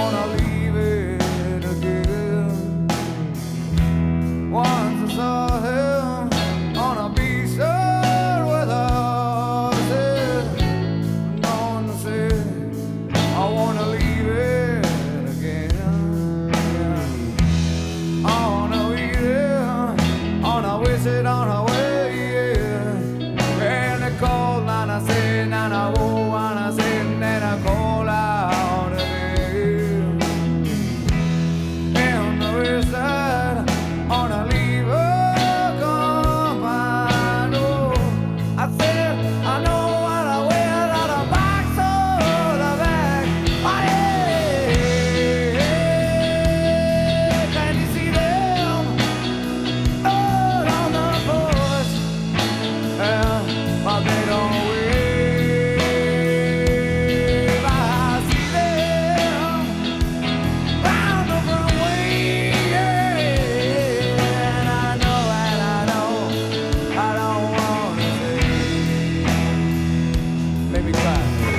Mona Lisa. I know Maybe try.